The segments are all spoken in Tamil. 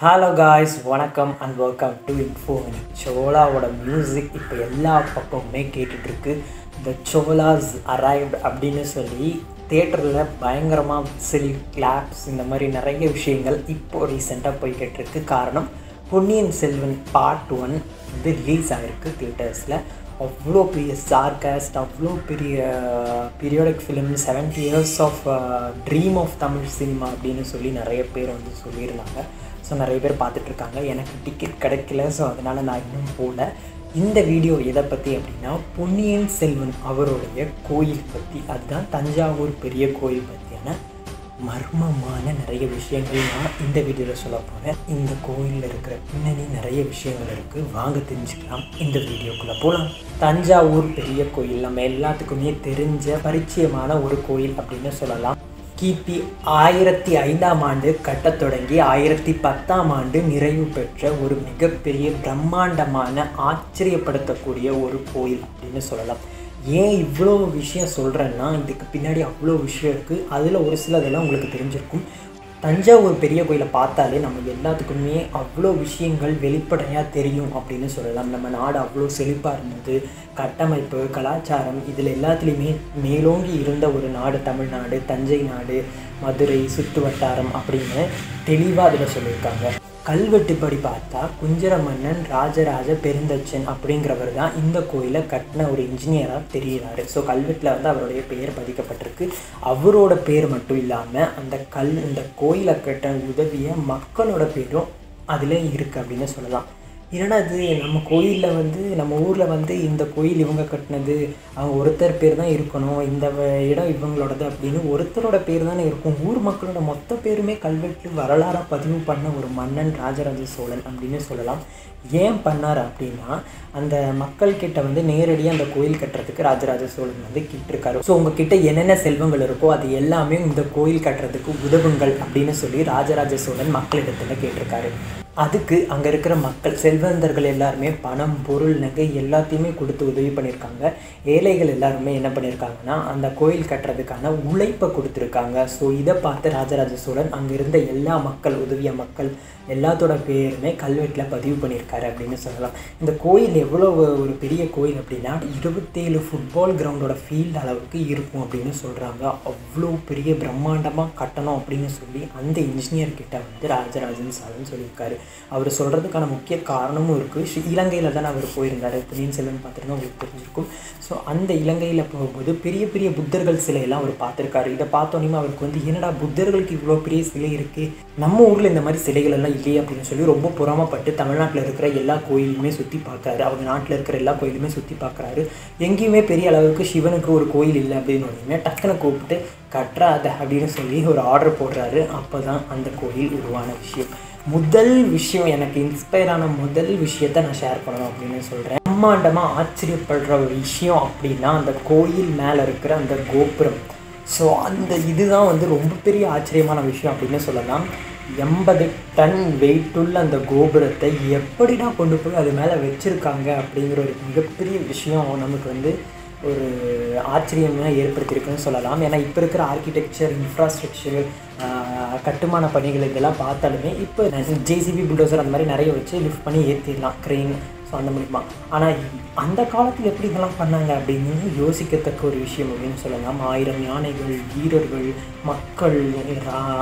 ஹலோ காய்ஸ் வணக்கம் அண்ட் வெல்கம் டு இன்ஃபோமனி சோலாவோட மியூசிக் இப்போ எல்லா பக்கமுமே கேட்டுட்ருக்கு. த சோலாஸ் அரைவ்ட் அப்படின்னு சொல்லி தேட்டரில் பயங்கரமாக சிலி கிளாப்ஸ் இந்த மாதிரி நிறைய விஷயங்கள் இப்போ ரீசெண்டாக போய்கிட்டிருக்கு காரணம் பொன்னியின் செல்வன் பார்ட் ஒன் வந்து ரிலீஸ் ஆகிருக்கு தியேட்டர்ஸில் அவ்வளோ பெரிய ஸ்டார் காஸ்ட் அவ்வளோ பெரிய periodic film seventy years of dream of Tamil cinema அப்படின்னு சொல்லி நிறைய பேர் வந்து சொல்லியிருந்தாங்க. ஸோ நிறைய பேர் பார்த்துட்ருக்காங்க. எனக்கு டிக்கெட் கிடைக்கல ஸோ அதனால் நான் இன்னும் போகல. இந்த வீடியோ எதை பற்றி அப்படின்னா பொன்னியின் செல்வன் அவருடைய கோயில் பற்றி அதுதான் தஞ்சாவூர் பெரிய கோயில் பற்றியான மர்மமான நிறைய விஷயங்கள் நான் இந்த வீடியோவில் சொல்ல போகிறேன் இந்த கோயிலில் இருக்கிற பின்னணி நிறைய விஷயங்கள் இருக்குது வாங்க தெரிஞ்சுக்கலாம். இந்த வீடியோக்குள்ளே போகலாம் தஞ்சாவூர் பெரிய கோயில் நம்ம எல்லாத்துக்குமே தெரிஞ்ச பரிச்சயமான ஒரு கோயில் அப்படின்னு சொல்லலாம். கிபி ஆயிரத்தி ஐந்தாம் ஆண்டு கட்டத் தொடங்கி ஆயிரத்தி பத்தாம் ஆண்டு நிறைவு பெற்ற ஒரு மிகப்பெரிய பிரம்மாண்டமான ஆச்சரியப்படுத்தக்கூடிய ஒரு கோயில் அப்படின்னு சொல்லலாம். ஏன் இவ்வளோ விஷயம் சொல்கிறேன்னா இதுக்கு பின்னாடி அவ்வளோ விஷயம் இருக்குது அதில் ஒரு சிலதெல்லாம் உங்களுக்கு தெரிஞ்சிருக்கும். தஞ்சாவூர் பெரிய கோயிலை பார்த்தாலே நம்ம எல்லாத்துக்குமே அவ்வளோ விஷயங்கள் வெளிப்படையாக தெரியும் அப்படின்னு சொல்லலாம். நம்ம நாடு அவ்வளோ செழிப்பாக இருந்தது. கட்டமைப்பு கலாச்சாரம் இதில் எல்லாத்துலேயுமே மேலோங்கி இருந்த ஒரு நாடு தமிழ்நாடு தஞ்சை நாடு மதுரை சுற்று வட்டாரம் அப்படின்னு தெளிவாக அதில் சொல்லியிருக்காங்க. கல்வெட்டுப்படி பார்த்தா குஞ்சர மன்னன் ராஜராஜ பெருந்தச்சன் அப்படிங்கிறவர் தான் இந்த கோயிலை கட்டின ஒரு இன்ஜினியராக தெரிகிறாரு ஸோ கல்வெட்டில் வந்து அவருடைய பெயர் பதிக்கப்பட்டிருக்கு. அவரோட பேர் மட்டும் இல்லாமல் அந்த கல் இந்த கோயிலை கட்ட உதவிய மக்களோட பேரும் அதில் இருக்குது அப்படின்னு சொல்லலாம். என்னடா இது? நம்ம கோயிலில் வந்து நம்ம ஊரில் வந்து இந்த கோயில் இவங்க கட்டினது. அவங்க ஒருத்தர் பேர் தான் இருக்கணும். இந்த வ- இடம் இவங்களோடது அப்படின்னு ஒருத்தரோட பேர் தானே இருக்கும். ஊர் மக்களோட மொத்த பேருமே கல்வெட்டு வரலாறாக பதிவு பண்ண ஒரு மன்னன் ராஜராஜ சோழன் அப்படின்னு சொல்லலாம். ஏன் பண்ணார் அப்படின்னா அந்த மக்கள் கிட்ட வந்து நேரடியாக அந்த கோயில் கட்டுறதுக்கு ராஜராஜ சோழன் வந்து கிட்டிருக்காரு. ஸோ உங்ககிட்ட என்னென்ன செல்வங்கள் இருக்கோ அது எல்லாமே இந்த கோயில் கட்டுறதுக்கு உதவுங்கள் அப்படின்னு சொல்லி ராஜராஜ சோழன் மக்களிடத்தில் கேட்டிருக்காரு. அதுக்கு அங்கே இருக்கிற மக்கள் செல்வந்தர்கள் எல்லாருமே பணம் பொருள் நகை எல்லாத்தையுமே கொடுத்து உதவி பண்ணியிருக்காங்க. ஏழைகள் எல்லாருமே என்ன பண்ணியிருக்காங்கன்னா அந்த கோயில் கட்டுறதுக்கான உழைப்பை கொடுத்துருக்காங்க. ஸோ இதை பார்த்து ராஜராஜ சோழன் அங்கே இருந்த எல்லா மக்கள் உதவிய மக்கள் எல்லாத்தோட பேருமே கல்வெட்டில் பதிவு பண்ணியிருக்காரு அப்படின்னு சொல்லலாம். இந்த கோயில் எவ்வளோ ஒரு பெரிய கோயில் அப்படின்னா இருபத்தேழு ஃபுட்பால் கிரவுண்டோட ஃபீல்டு அளவுக்கு இருக்கும் அப்படின்னு சொல்கிறாங்க அவ்வளோ பெரிய பிரம்மாண்டமாக கட்டணும் அப்படின்னு சொல்லி அந்த இன்ஜினியர் கிட்ட வந்து ராஜராஜன் சாலன் சொல்லியிருக்காரு. அவர் சொல்கிறதுக்கான முக்கிய காரணமும் இருக்குது ஸ்ரீ இலங்கையில் தான் அவர் போயிருந்தார். பொன்னியின் செல்வன் பார்த்துருந்தா உங்களுக்கு தெரிஞ்சிருக்கும். ஸோ அந்த இலங்கையில் போகும்போது பெரிய பெரிய புத்தர்கள் சிலையெல்லாம் அவர் பார்த்துருக்காரு. இதை பார்த்தோன்னே அவருக்கு வந்து என்னடா புத்தர்களுக்கு இவ்வளோ பெரிய சிலை இருக்குது நம்ம ஊரில் இந்த மாதிரி சிலைகள் எல்லாம் இல்லையே? அப்படின்னு சொல்லி ரொம்ப புறாமப்பட்டு தமிழ்நாட்டில் இருக்கிற எல்லா கோயிலுமே சுற்றி பார்க்குறாரு. அவங்க நாட்டில் இருக்கிற எல்லா கோயிலுமே சுற்றி பார்க்குறாரு. எங்கேயுமே பெரிய அளவுக்கு சிவனுக்கு ஒரு கோயில் இல்லை அப்படின்னு உடனே டக்குன்னு கூப்பிட்டு கட்டுறாத அப்படின்னு சொல்லி ஒரு ஆர்டர் போடுறாரு. அப்போ தான் அந்த கோயில் உருவான விஷயம். முதல் விஷயம் எனக்கு இன்ஸ்பயர் ஆன முதல் விஷயத்த நான் ஷேர் பண்ணணும் அப்படின்னு சொல்கிறேன் பிரம்மாண்டமாக ஆச்சரியப்படுற ஒரு விஷயம் அப்படின்னா அந்த கோயில் மேலே இருக்கிற அந்த கோபுரம். ஸோ அந்த இதுதான் வந்து ரொம்ப பெரிய ஆச்சரியமான விஷயம் அப்படின்னு சொல்லலாம். எண்பது டன் வெயிட்டுள்ள அந்த கோபுரத்தை எப்படிடா கொண்டு போய் அது மேலே வச்சுருக்காங்க அப்படிங்கிற ஒரு மிகப்பெரிய விஷயம் நமக்கு வந்து ஒரு ஆச்சரியமாக ஏற்படுத்தியிருக்குன்னு சொல்லலாம். ஏன்னா இப்போ இருக்கிற ஆர்கிடெக்சர் இன்ஃப்ராஸ்ட்ரக்சர் கட்டுமான பணிகள் இதெல்லாம் பார்த்தாலுமே இப்போ ஜேசிபி புல்டோசர் அந்த மாதிரி நிறைய வச்சு லிஃப்ட் பண்ணி ஏற்றிடலாம் க்ரெயின் ஸோ அந்த மூலிமா ஆனால் அந்த காலத்தில் எப்படி இதெல்லாம் பண்ணாங்க அப்படின்னு யோசிக்கத்தக்க ஒரு விஷயம் அப்படின்னு சொல்லலாம். ஆயிரம் யானைகள் வீரர்கள் மக்கள்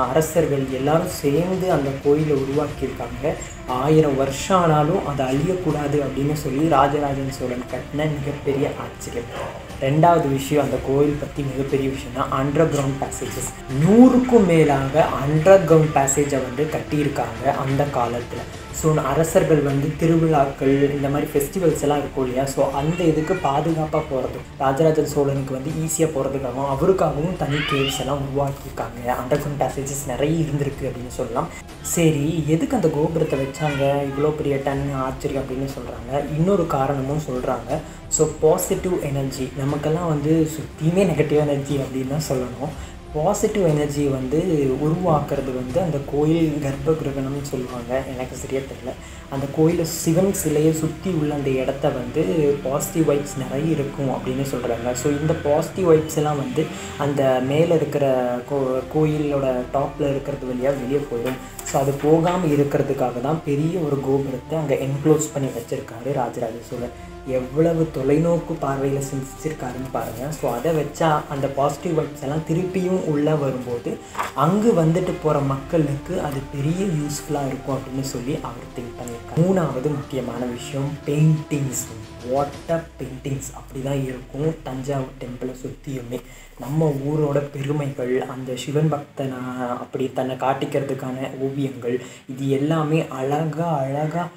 அரசர்கள் எல்லாரும் சேர்ந்து அந்த கோயிலை உருவாக்கியிருக்காங்க. ஆயிரம் வருஷம் ஆனாலும் அது அழியக்கூடாது அப்படின்னு சொல்லி ராஜராஜன் சோழன் கட்டின மிகப்பெரிய ஆச்சரியம் ரெண்டாவது விஷயம் அந்த கோயில் பற்றி மிகப்பெரிய விஷயம்னா அண்டர் கிரவுண்ட் பேசேஜஸ் நூறுக்கும் மேலாக அண்டர் கிரவுண்ட் பேசேஜை வந்து கட்டியிருக்காங்க அந்த காலத்தில். ஸோ அரசர்கள் வந்து திருவிழாக்கள் இந்த மாதிரி ஃபெஸ்டிவல்ஸ் எல்லாம் இருக்கும் இல்லையா? ஸோ அந்த இதுக்கு பாதுகாப்பாக போகிறது ராஜராஜ சோழனுக்கு வந்து ஈஸியாக போகிறதுக்காகவும் அவருக்காகவும் தனி கேவ்ஸ் எல்லாம் உருவாக்கியிருக்காங்க. அண்டர் கிரவுண்ட் பேசேஜஸ் நிறைய இருந்திருக்கு அப்படின்னு சொல்லலாம். சரி எதுக்கு அந்த கோபுரத்தை வச்சாங்க? இவ்வளோ பெரிய டன் ஆச்சரியம் அப்படின்னு சொல்கிறாங்க இன்னொரு காரணமும் சொல்கிறாங்க ஸோ பாசிட்டிவ் எனர்ஜி நமக்கெல்லாம் வந்து சுற்றியுமே நெகட்டிவ் எனர்ஜி அப்படின்னு தான் சொல்லணும். பாசிட்டிவ் எனர்ஜி வந்து உருவாக்குறது வந்து அந்த கோயில் கர்ப்ப கிரகணம்னு சொல்லுவாங்க. எனக்கு சரியாக தெரியல. அந்த கோயிலில் சிவன் சிலையை சுற்றி உள்ள அந்த இடத்த வந்து பாசிட்டிவ் வைப்ஸ் நிறைய இருக்கும் அப்படின்னு சொல்கிறாங்க ஸோ இந்த பாசிட்டிவ் வைப்ஸ் எல்லாம் வந்து அந்த மேலே இருக்கிற கோ கோயிலோட டாப்பில் இருக்கிறது வழியாக வெளியே போயிடும். ஸோ அது போகாமல் இருக்கிறதுக்காக தான் பெரிய ஒரு கோபுரத்தை அங்கே என்க்ளோஸ் பண்ணி வச்சுருக்காரு ராஜராஜ சோழர் எவ்வளவு தொலைநோக்கு பார்வையில் சிந்திச்சிருக்காருன்னு பாருங்கள் ஸோ அதை வச்சா அந்த பாசிட்டிவ் வைப்ஸ் எல்லாம் திருப்பியும் உள்ளே வரும்போது அங்கு வந்துட்டு போகிற மக்களுக்கு அது பெரிய யூஸ்ஃபுல்லாக இருக்கும் அப்படின்னு சொல்லி அவர் திங்க் பண்ணியிருக்காரு. மூணாவது முக்கியமான விஷயம் பெயிண்டிங்ஸ் வாட்டர் பெயிண்டிங்ஸ் அப்படி தான் இருக்கும் தஞ்சாவூர் டெம்பிளை சுற்றியுமே நம்ம ஊரோட பெருமைகள் அந்த சிவன் பக்தனா அப்படி தன்னை காட்டிக்கிறதுக்கான ஓவியங்கள் இது எல்லாமே அழகாக அழகாக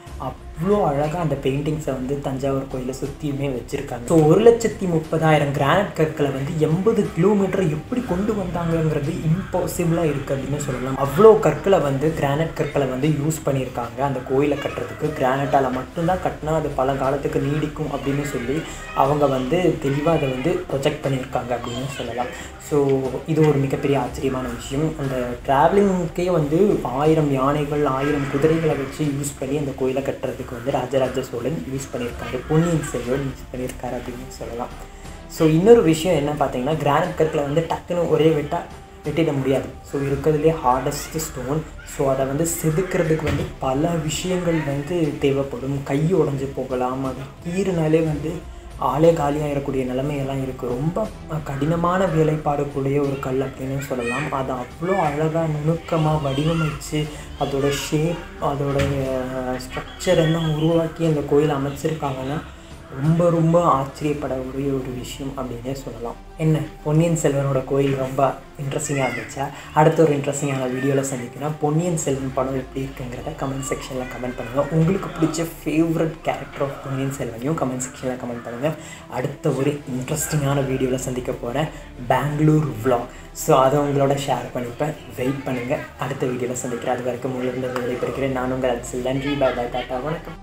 இவ்வளோ அழகாக அந்த பெயிண்டிங்ஸை வந்து தஞ்சாவூர் கோயிலை சுற்றியுமே வச்சுருக்காங்க. ஸோ ஒரு லட்சத்தி முப்பதாயிரம் கிரானைட் கற்களை வந்து எண்பது கிலோமீட்டர் எப்படி கொண்டு வந்தாங்கங்கிறது இம்பாசிபிளாக இருக்குது அப்படின்னு சொல்லலாம். அவ்வளோ கற்களை வந்து கிரானைட் கற்களை வந்து யூஸ் பண்ணியிருக்காங்க. அந்த கோயிலை கட்டுறதுக்கு கிரானைட்டால் மட்டும்தான் கட்டினா அது பல காலத்துக்கு நீடிக்கும் அப்படின்னு சொல்லி அவங்க வந்து தெளிவாக அதை வந்து ப்ரொஜெக்ட் பண்ணியிருக்காங்க அப்படின்னு சொல்லலாம். ஸோ இது ஒரு மிகப்பெரிய ஆச்சரியமான விஷயம். அந்த ட்ராவலிங்க்கே வந்து ஆயிரம் யானைகள் ஆயிரம் குதிரைகளை வச்சு யூஸ் பண்ணி அந்த கோயிலை கட்டுறதுக்கு வந்து ராஜராஜ சோழன் யூஸ் பண்ணியிருக்காரு பொன்னியின் செல்வன் யூஸ் பண்ணியிருக்காரு அப்படின்னு சொல்லலாம். ஸோ இன்னொரு விஷயம் என்ன பார்த்தீங்கன்னா கிரானைட் கற்களை வந்து டக்குன்னு ஒரே வெட்டாக வெட்டிட முடியாது. ஸோ இருக்கிறதுலே ஹார்டஸ்ட் ஸ்டோன் ஸோ அதை வந்து செதுக்கிறதுக்கு வந்து பல விஷயங்கள் வந்து தேவைப்படும். கை உடஞ்சி போகலாம் அது கீறினாலே வந்து ஆளே காலியாகிடக்கூடிய நிலைமையெல்லாம் இருக்குது ரொம்ப கடினமான வேலைப்பாடுக்கூடிய ஒரு கல் அப்படின்னு சொல்லலாம். அதை அவ்வளோ அழகாக நுணுக்கமாக வடிவமைச்சு அதோட ஷேப் அதோடைய ஸ்ட்ரக்சர் எல்லாம் உருவாக்கி அந்த கோயில் அமைச்சிருக்காங்கன்னா ரொம்ப ரொம்ப ஆச்சரியப்படக்கூடிய ஒரு விஷயம் அப்படின்னே சொல்லலாம். என்ன? பொன்னியின் செல்வனோட கோயில் ரொம்ப இன்ட்ரெஸ்டிங்காக இருந்துச்சா? அடுத்த ஒரு இன்ட்ரெஸ்டிங்கான வீடியோவில் சந்திக்கிறேன் பொன்னியின் செல்வன் படம் எப்படி இருக்குங்கிறத கமெண்ட் செக்ஷனில் கமெண்ட் பண்ணுங்கள் உங்களுக்கு பிடிச்ச ஃபேவரட் கேரக்டர் ஆஃப் பொன்னியின் செல்வனையும் கமெண்ட் செக்ஷனில் கமெண்ட் பண்ணுங்கள் அடுத்த ஒரு இன்ட்ரெஸ்டிங்கான வீடியோவில் சந்திக்க போகிறேன் பெங்களூர் vlog. ஸோ அதை உங்களோட ஷேர் பண்ணிப்பேன். வெயிட் பண்ணுங்கள் அடுத்த வீடியோவில் சந்திக்கிறேன் அது வரைக்கும் உங்களிருந்து விடைபெறுகிறேன். நான் உங்கள் அல்சில் நன்றி. பாய் பாய் டாட்டா வணக்கம்.